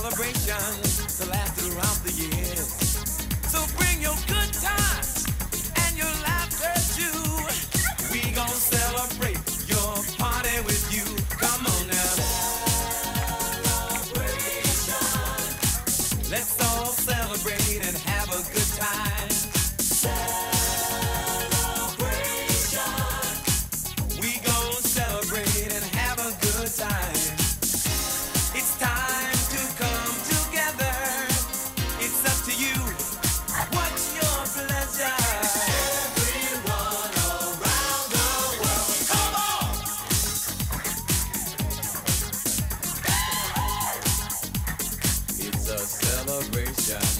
celebrations to last throughout the years. So bring your good times and your laughter too. We gon' celebrate your party with you. Come on now. Celebration. Let's all celebrate and celebration.